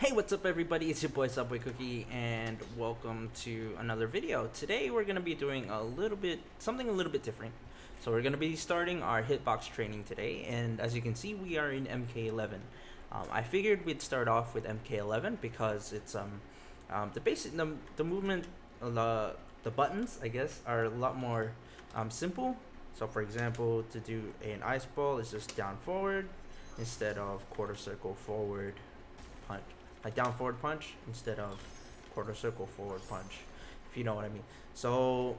Hey, what's up everybody? It's your boy Subway Cookie and welcome to another video. Today we're going to be doing a little bit, something a little bit different. So we're going to be starting our hitbox training today and as you can see we are in MK11. Um, I figured we'd start off with MK11 because it's um, um the basic, the, the movement, the, the buttons I guess are a lot more um, simple. So for example, to do an ice ball is just down forward instead of quarter circle forward punch like down forward punch instead of quarter circle forward punch, if you know what I mean. So,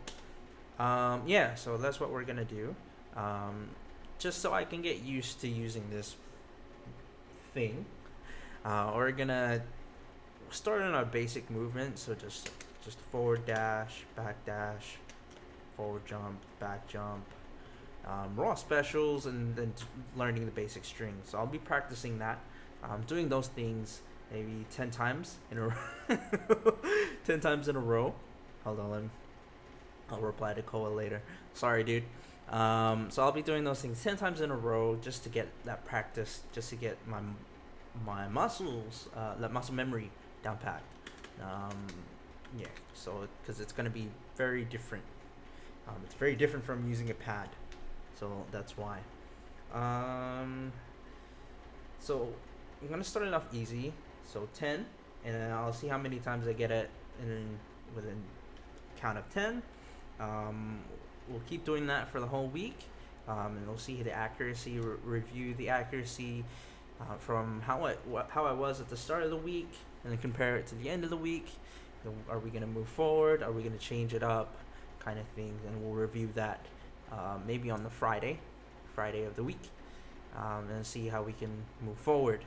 um, yeah, so that's what we're gonna do. Um, just so I can get used to using this thing, uh, we're gonna start on our basic movement. So just just forward dash, back dash, forward jump, back jump. Um, raw specials and then learning the basic strings. So I'll be practicing that, um, doing those things maybe 10 times in a row. 10 times in a row. Hold on let me i'll reply to koa later. Sorry dude. Um, so i'll be doing those things 10 times in a row just to get that practice just to get my my muscles uh, that muscle memory down pat. Um, yeah so because it's going to be very different. Um, it's very different from using a pad. So that's why. Um, so I'm gonna start it off easy so 10, and I'll see how many times I get it in within count of 10. Um, we'll keep doing that for the whole week, um, and we'll see the accuracy, re review the accuracy uh, from how I how I was at the start of the week, and then compare it to the end of the week. Are we going to move forward? Are we going to change it up? Kind of things, and we'll review that uh, maybe on the Friday, Friday of the week, um, and see how we can move forward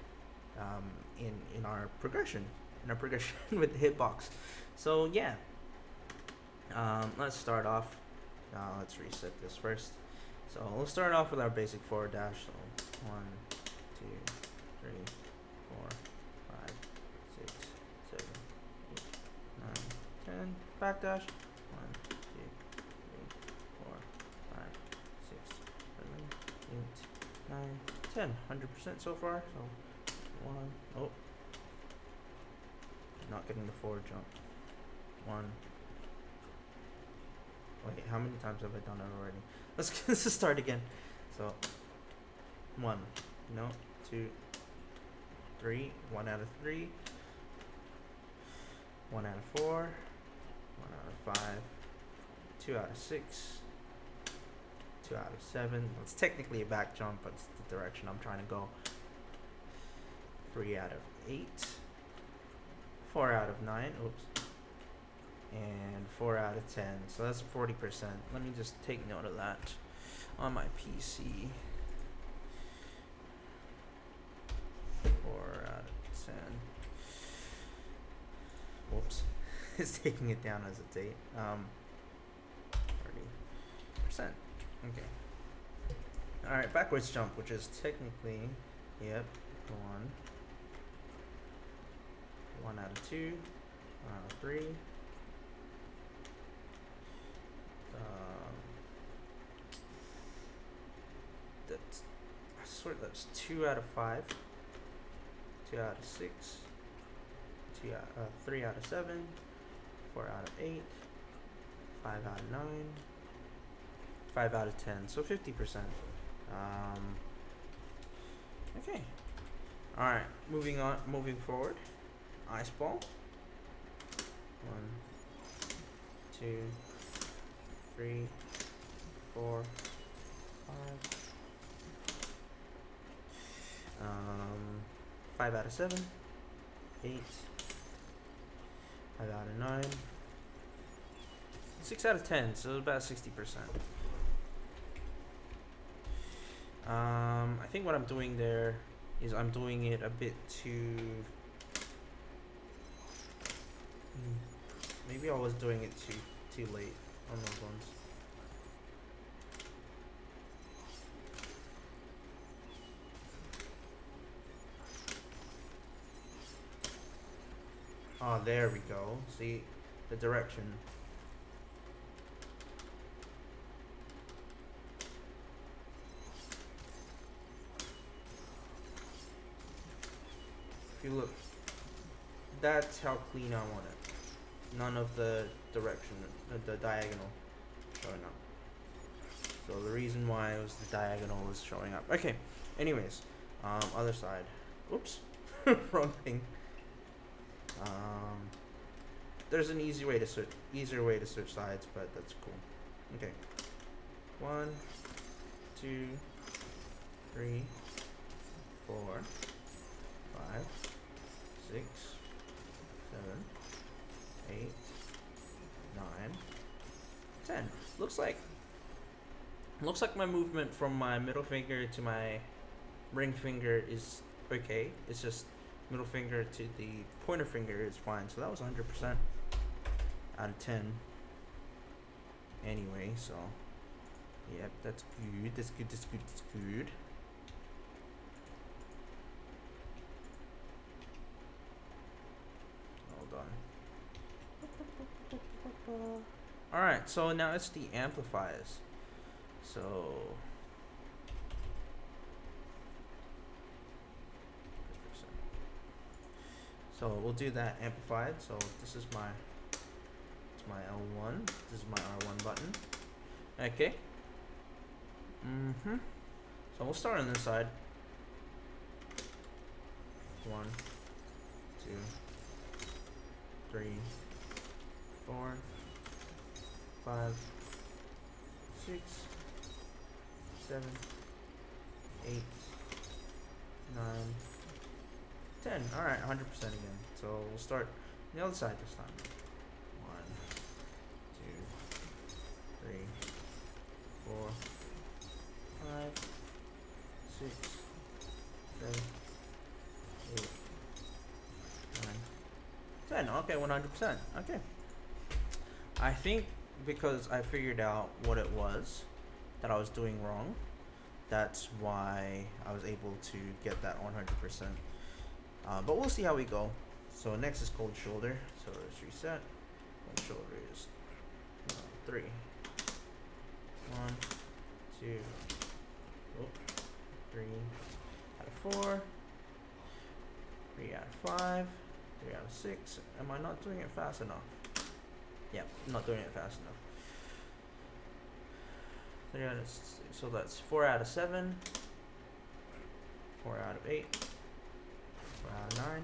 um, in in our progression, in our progression with the hitbox. So yeah, um, let's start off. Uh, let's reset this first. So we'll start off with our basic forward dash. So one, two, three, four, five, six, seven, eight, nine, ten. Back dash. One, two, three, four, five, six, seven, eight, nine, ten. Hundred percent so far. So one. Oh. Not getting the forward jump. One. Wait, how many times have I done it already? Let's, let's start again. So, one. No. Two. Three. One out of three. One out of four. One out of five. Two out of six. Two out of seven. It's technically a back jump, but it's the direction I'm trying to go. 3 out of 8, 4 out of 9, oops, and 4 out of 10. So that's 40%. Let me just take note of that on my PC. 4 out of 10. Whoops. it's taking it down as a date. Um, 30%. Okay. Alright, backwards jump, which is technically, yep, one, one out of two, one out of three. Um, that's, I swear that's two out of five, two out of six, two out, uh, three out of seven, four out of eight, five out of nine, five out of ten. So fifty percent. Um, okay. All right. Moving on. Moving forward ice ball. One, two, three, four, five. Um, five out of seven, eight, five out of nine, six out of ten, so about sixty percent. Um, I think what I'm doing there is I'm doing it a bit too Maybe I was doing it too too late on those ones. Oh, there we go. See the direction. If you look that's how clean I want it. None of the direction, uh, the diagonal showing up. So the reason why was the diagonal was showing up. Okay, anyways, um, other side. Oops, wrong thing. Um, there's an easy way to switch, easier way to search sides, but that's cool. Okay, one, two, three, four, five, six, seven, eight, nine, ten. Looks like looks like my movement from my middle finger to my ring finger is okay. It's just middle finger to the pointer finger is fine. So that was 100% out of 10. Anyway, so yep, that's good. That's good. That's good. That's good. Hold on. Alright, so now it's the amplifiers. So So we'll do that amplified. So this is my it's my L1. This is my R1 button. Okay. Mm-hmm. So we'll start on this side. One, two, three, four, five, six, seven, eight, nine, ten. Alright, 100% again. So we'll start the other side this time. One, two, three, four, five, six, seven, eight, nine, ten. Okay, 100%. Okay. I think because I figured out what it was that I was doing wrong, that's why I was able to get that 100%. Uh, but we'll see how we go. So next is cold shoulder. So let's reset. Cold shoulder is uh, three. One, two, three out of four, three out of five, three out of six. Am I not doing it fast enough? Yeah, I'm not doing it fast enough. So that's four out of seven, four out of eight, four out of nine,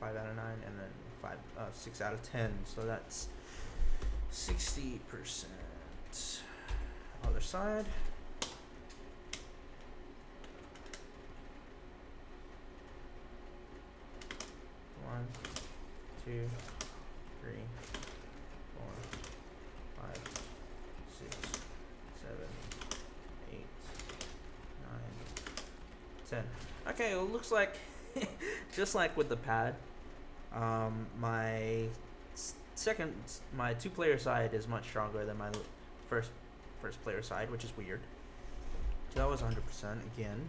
five out of nine, and then five, uh, six out of ten. So that's sixty percent. Other side. One, two, three, four, five, six, seven, eight, nine, ten. Okay, it looks like just like with the pad, um, my second, my two-player side is much stronger than my first first player side, which is weird. So that was 100% again.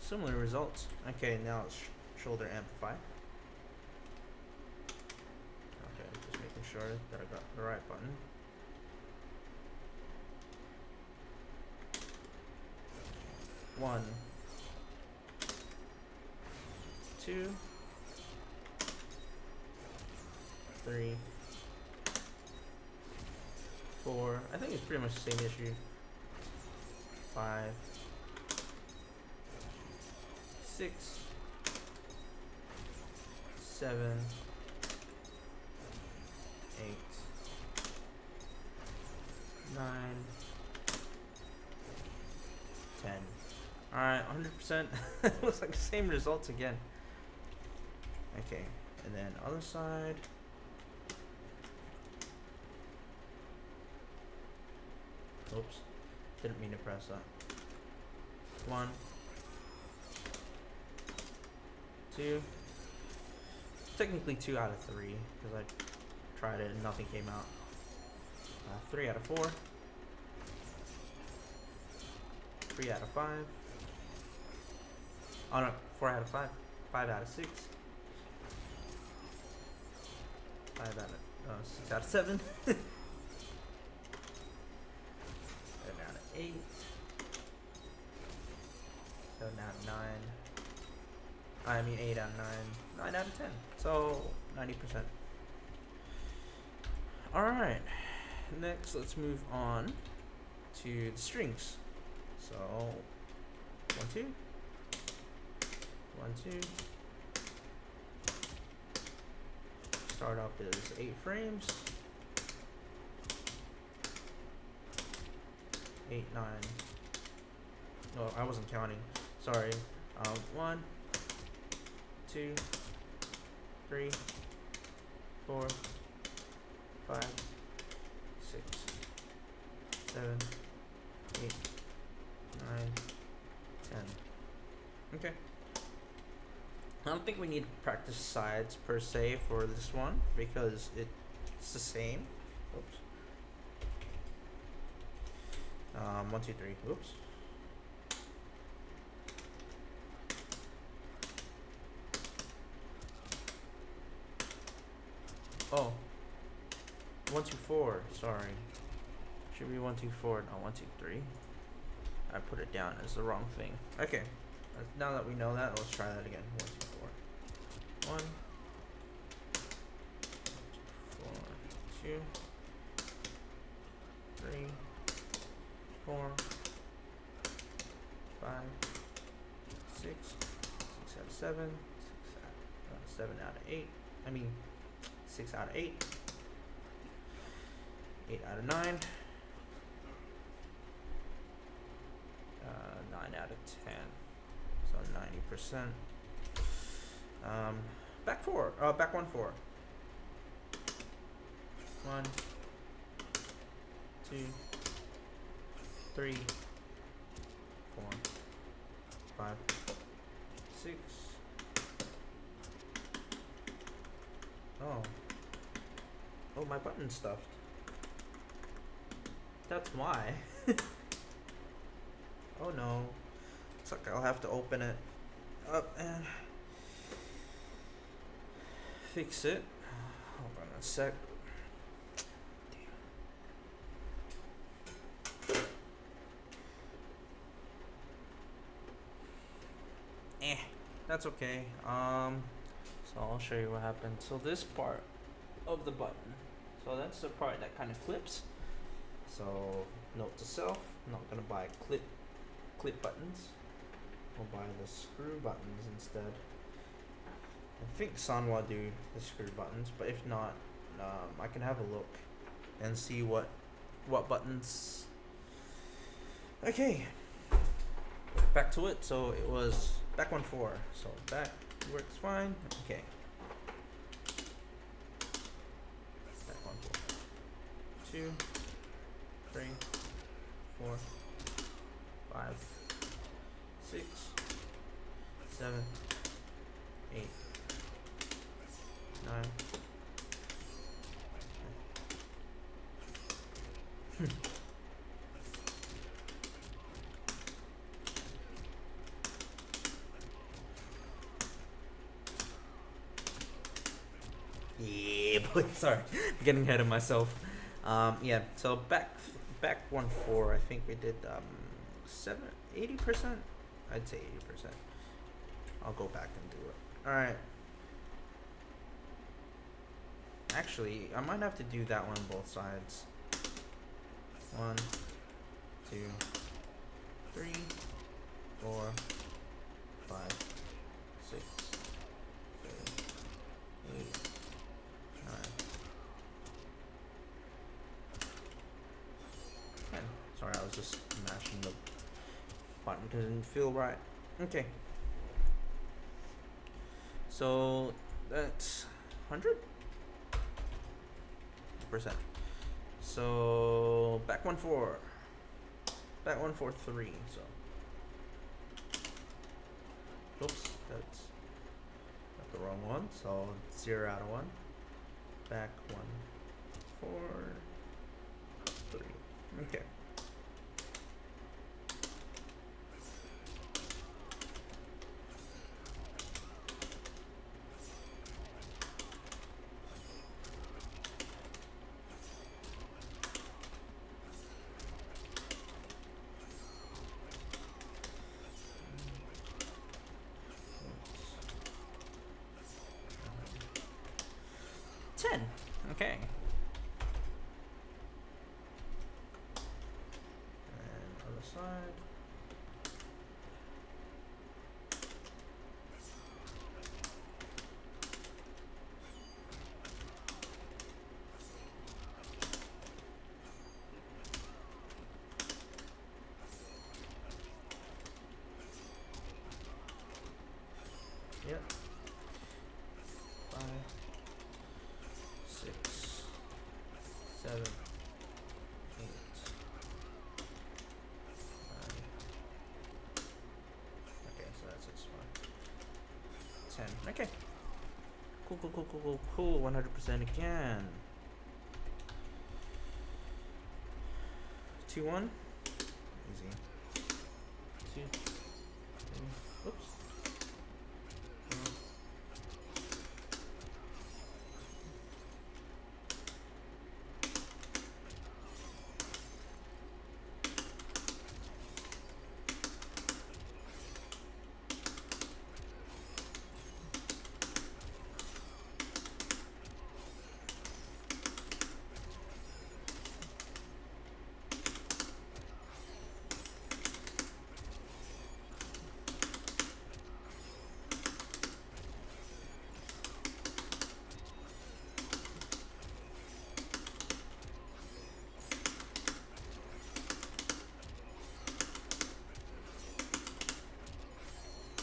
Similar results. Okay, now it's sh- shoulder amplify. Okay, just making sure that I got the right button. One, two, three, four. I think it's pretty much the same issue. Five, six, seven, eight, nine, ten. Alright, 100%. Looks like the same results again. Okay, and then other side. Oops. Didn't mean to press that. One. Two. Technically two out of three, because I tried it and nothing came out. Uh, three out of four. Three out of five. Oh no, four out of five. Five out of six. Five out of uh, six out of seven. Seven out of eight. Seven out of nine. I mean 8 out of 9. 9 out of 10. So 90%. Alright. Next, let's move on to the strings. So, 1, 2. 1, 2. Start up is 8 frames. 8, 9. No, I wasn't counting. Sorry. Um, 1, 2, 3, 4, 5, 6, 7, 8, 9, 10. Okay. I don't think we need practice sides per se for this one because it's the same. Oops. Um, one, two, three. Oops. Oh. One, two, four. Sorry. Should be one, two, four, not one, two, three. I put it down as the wrong thing. Okay. Uh, Now that we know that, let's try that again. One, two, four. One. Four. Two. Three. Four. Five. Six. Six out of seven. Six out, uh, seven out of eight. I mean, six out of eight. Eight out of nine. Uh, nine out of ten. So ninety percent. Um, back four. Uh, back one four. One, two, three, four, five, six. Oh. Oh, my button's stuffed. That's why. oh no. Like I'll have to open it up and fix it. Hold on a sec. Eh, that's okay. Um, so I'll show you what happened. So this part of the button, so that's the part that kind of clips. So note to self, I'm not gonna buy clip clip buttons. I'll buy the screw buttons instead. I think Sanwa do the screw buttons, but if not, um, I can have a look and see what what buttons. Okay, back to it. So it was back one four. So back works fine. Okay. Two, three, four, five, six, seven, eight, nine. yeah, boy. Sorry, getting ahead of myself. Um, yeah. So back back one four. I think we did um seven eighty percent. I'd say eighty percent. I'll go back and do it. All right. Actually, I might have to do that one on both sides. One, two, three, four, five, six, seven, eight, nine, ten. Sorry, I was just mashing the button because it didn't feel right. Okay. So that's hundred percent. So back one four. Back one four three. So. Oops, that's got the wrong one. So zero out of one. Back one four three. Okay. Side. Yep. Five, six, seven, eight, nine. Okay, so that's six, ten. Okay. Cool, cool, cool, cool, cool, cool. One hundred percent again. Two one. Easy. Two. Three. Oops. One.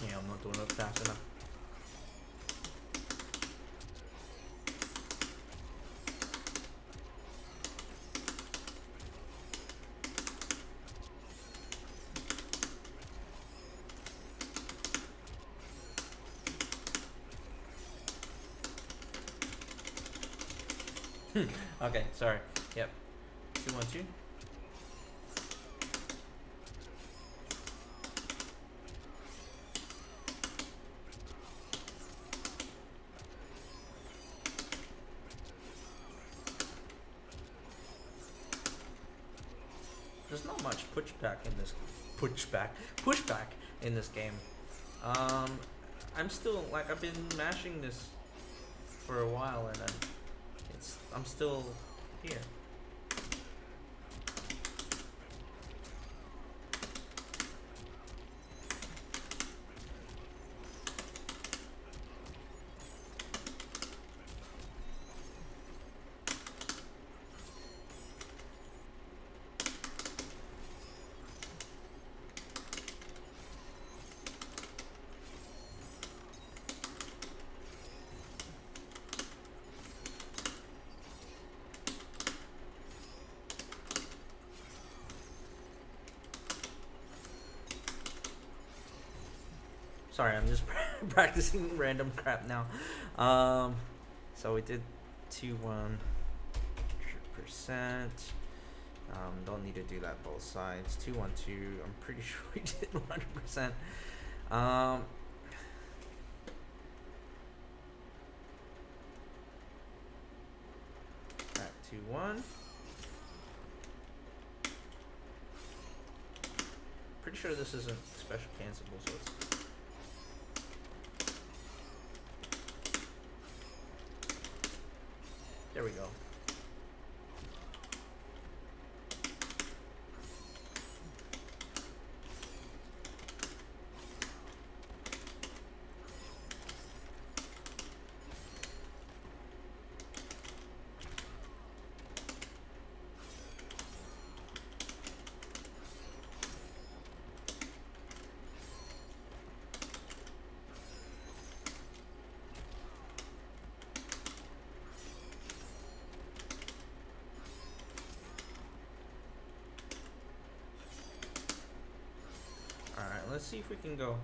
Yeah, I'm not doing it fast enough. Hmm, okay, sorry. Yep. Two one two. There's not in this pushback pushback in this game. Um, I'm still like I've been mashing this for a while and I'm, it's I'm still here. Sorry, I'm just practicing random crap now. Um, so we did two one percent. Um, don't need to do that both sides. Two one two. I'm pretty sure we did one hundred percent. Um. Back two one. Pretty sure this isn't special cancelable, so it's we go. Alright, let's see if we can go.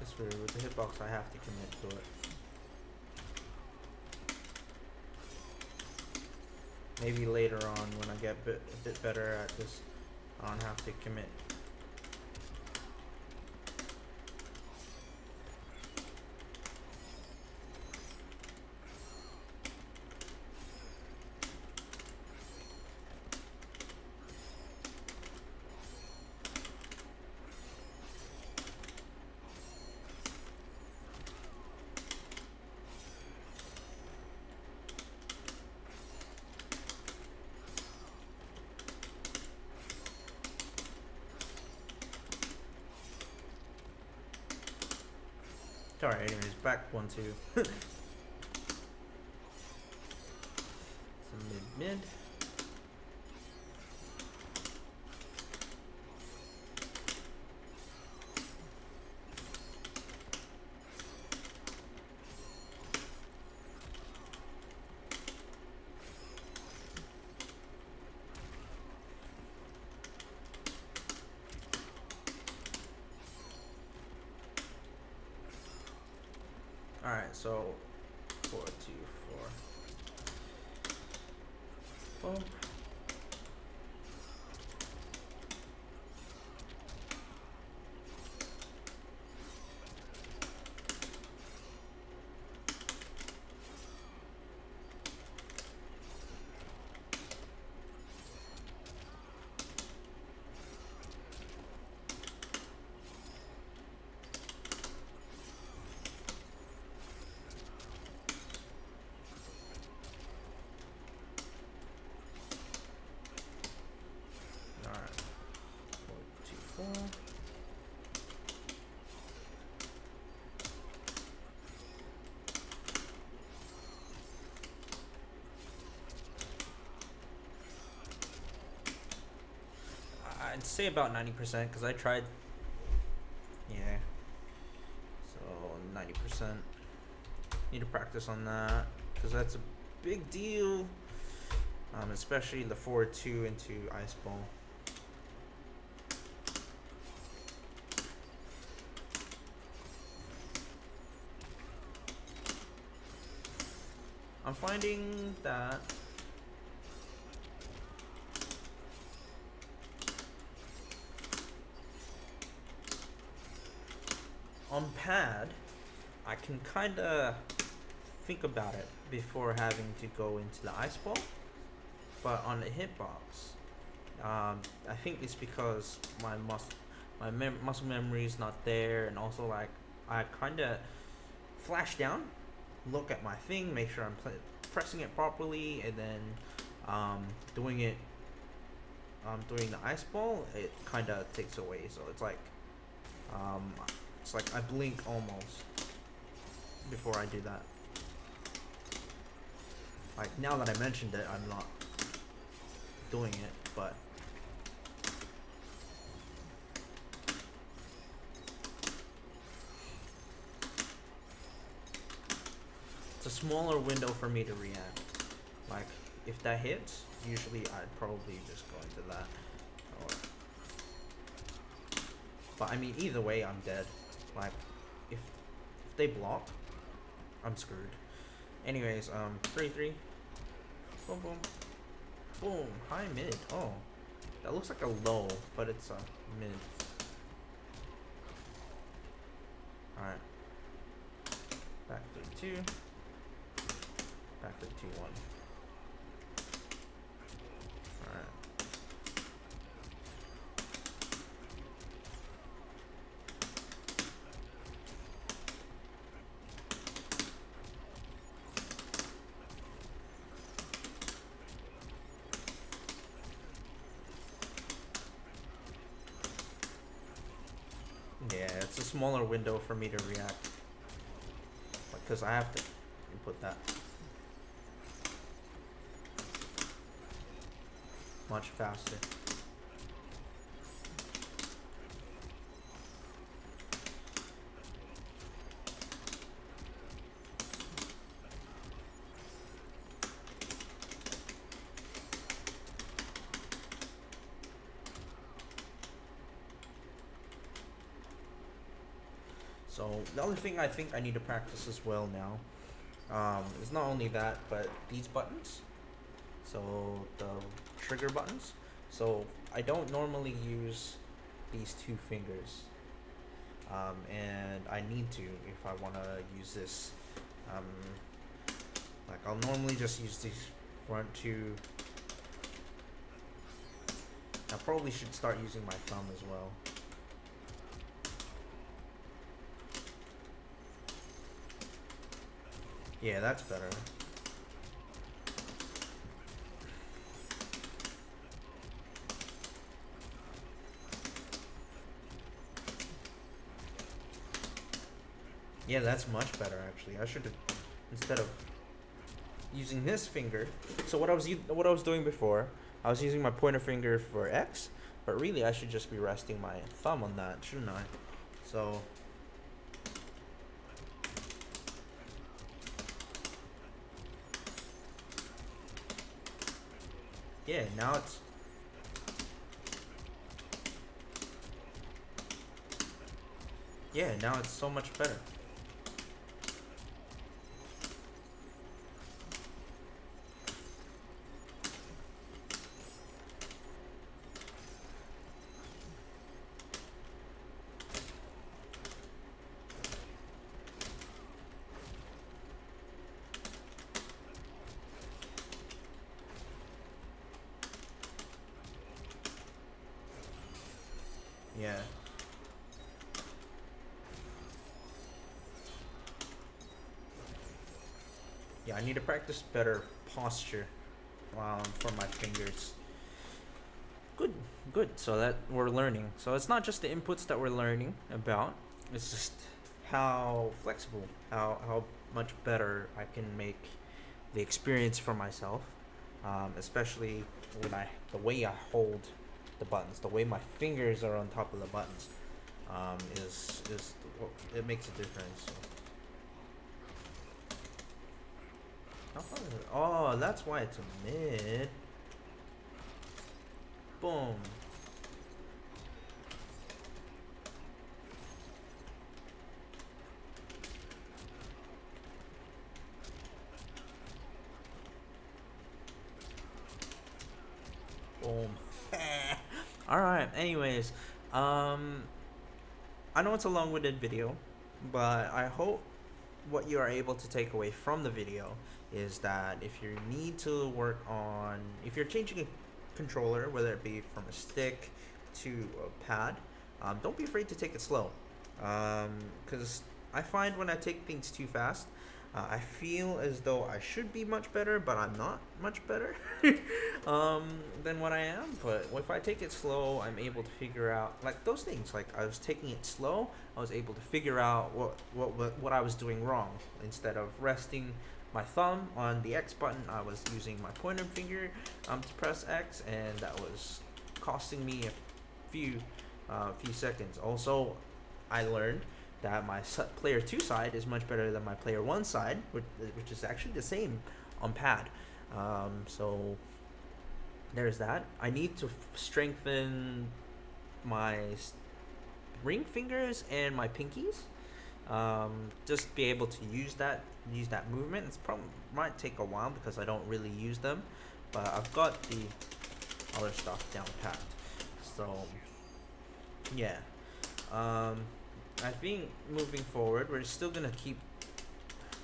This way, with the hitbox, I have to commit to it. Maybe later on, when I get bit, a bit better at this, I don't have to commit. Alright, anyways, back one, two. Mid, mid. Alright, so four, two, four. Boom. Alright. Four, two, four. I- I'd say about 90% because I tried. Yeah. So 90%. Need to practice on that because that's a big deal. Um, especially the 4-2 into Ice Ball. I'm finding that pad, I can kind of think about it before having to go into the ice ball. But on the hitbox, um, I think it's because my muscle, my mem- muscle memory is not there, and also like I kind of flash down, look at my thing, make sure I'm pressing it properly, and then um, doing it. Um, doing the ice ball, it kind of takes away. So it's like, um, like I blink almost before I do that. Like now that I mentioned it, I'm not doing it, but it's a smaller window for me to react. Like if that hits, usually I'd probably just go into that. But I mean either way I'm dead. Like if if they block, I'm screwed. Anyways, um three three. Boom boom. Boom. High mid. Oh. That looks like a low, but it's a mid. Alright. Back three two. Back three two one. Alright. Yeah, it's a smaller window for me to react. Because I have to input that. Much faster. So the other thing I think I need to practice as well now um, is not only that, but these buttons. So the trigger buttons. So I don't normally use these two fingers, um, and I need to if I want to use this. Um, like I'll normally just use these front two. I probably should start using my thumb as well. Yeah, that's better. Yeah, that's much better actually. I should have instead of using this finger. So what I was what I was doing before, I was using my pointer finger for X, but really I should just be resting my thumb on that, shouldn't I? So Yeah, now it's Yeah, now it's so much better. Yeah. Yeah, I need to practice better posture um, for my fingers. Good, good. So that we're learning. So it's not just the inputs that we're learning about. It's just how flexible, how how much better I can make the experience for myself, um, especially when I the way I hold the buttons, the way my fingers are on top of the buttons, um, is is it makes a difference. So. How far is it? Oh, that's why it's a mid. Boom. Boom. All right. Anyways, um, I know it's a long-winded video, but I hope what you are able to take away from the video is that if you need to work on, if you're changing a controller, whether it be from a stick to a pad, um, don't be afraid to take it slow. Because I find when I take things too fast, uh, I feel as though I should be much better, but I'm not much better um, than what I am. But if I take it slow, I'm able to figure out like those things. Like I was taking it slow, I was able to figure out what what what, what I was doing wrong. Instead of resting my thumb on the X button, I was using my pointer finger um, to press X, and that was costing me a few uh, few seconds. Also, I learned that my player 2 side is much better than my player 1 side, which, which is actually the same on pad. Um, so there's that. I need to strengthen my ring fingers and my pinkies. Um, just be able to use that use that movement. It's probably might take a while because I don't really use them, but I've got the other stuff down pat. So yeah. Um, I think moving forward, we're still gonna keep,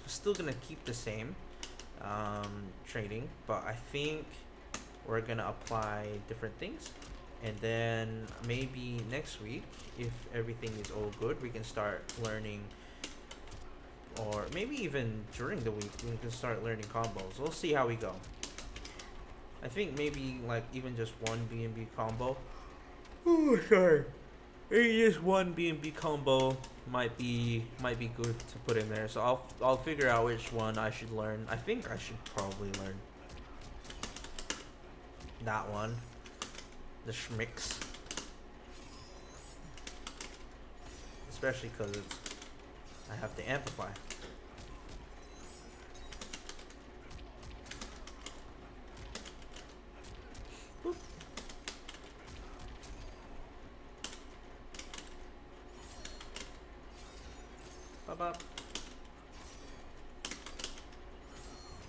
still gonna keep the same um, trading, but I think we're gonna apply different things, and then maybe next week, if everything is all good, we can start learning, or maybe even during the week, we can start learning combos. We'll see how we go. I think maybe like even just one BNB combo. Oh, sorry just one BNB combo might be might be good to put in there. So I'll I'll figure out which one I should learn. I think I should probably learn that one, the Schmicks, especially because I have to amplify.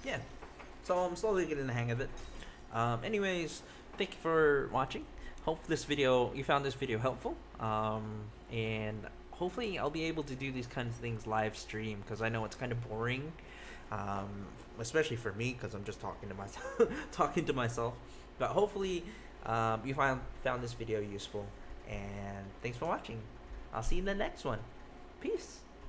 Yeah, so I'm slowly getting the hang of it. Um, anyways, thank you for watching. Hope this video, you found this video helpful. Um, and hopefully I'll be able to do these kinds of things live stream because I know it's kind of boring. Um, especially for me because I'm just talking to myself, talking to myself. But hopefully um, you found found this video useful. And thanks for watching. I'll see you in the next one. Peace.